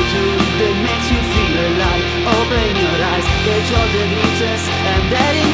you do that makes you feel alive Open your eyes, get your delirious And that